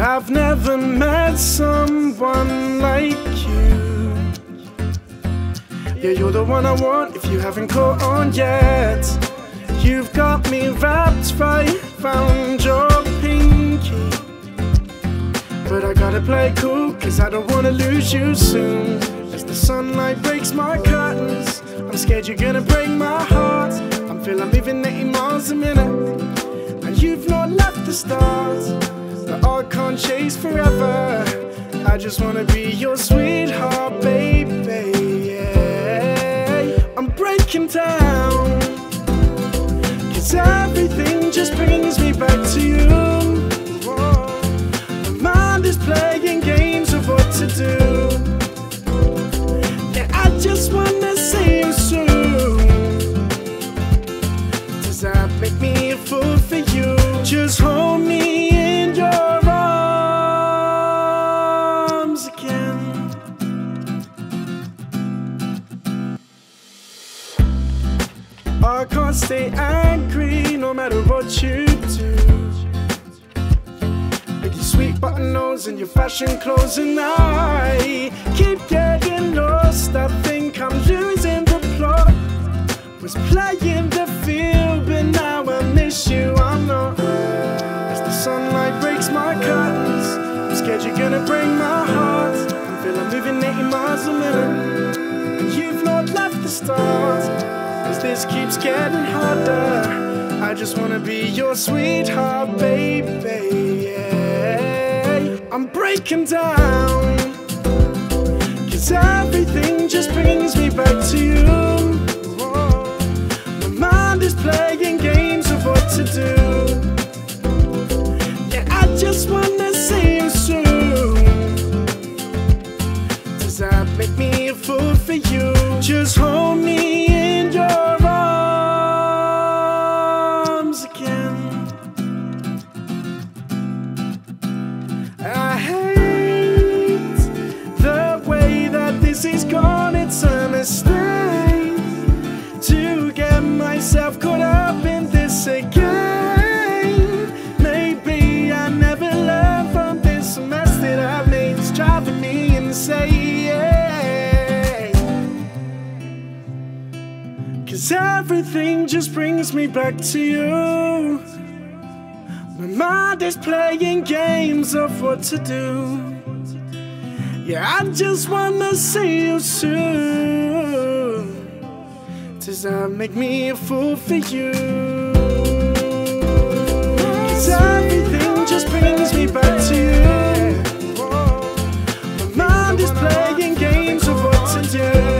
I've never met someone like you. Yeah, you're the one I want if you haven't caught on yet. You've got me wrapped right found your pinky. But I gotta play cool, cause I don't wanna lose you soon. As the sunlight breaks my curtains, I'm scared you're gonna break my heart. I'm feeling I'm moving 80 miles a minute, and you've not left the stars. Chase forever. I just wanna be your sweetheart, baby. Yeah. I'm breaking down. Cause everything just brings me back to you. My mind is playing games of what to do. Yeah, I just wanna see you soon. Does that make me a fool for you? Just hold can't stay angry no matter what you do. With your sweet button nose and your fashion clothes, and I keep getting lost. I think I'm losing the plot. Was playing the field, but now I miss you. I'm not. As the sunlight breaks my curtains, I'm scared you're gonna break my heart. I feel I'm moving 80 miles a minute, and you've not left the start. Keeps getting harder, I just wanna be your sweetheart, baby. Yeah. I'm breaking down. Cause everything just brings me back to you. My mind is playing games of what to do. Yeah, I just wanna see you soon. Does that make me a fool for you? Just hold me get myself caught up in this again. Maybe I never learned from this mess that I've made. It's driving me insane. Cause everything just brings me back to you. My mind is playing games of what to do. Yeah, I just wanna see you soon. Does that make me a fool for you. Cause everything just brings me back to you. My mind is playing games of what to do.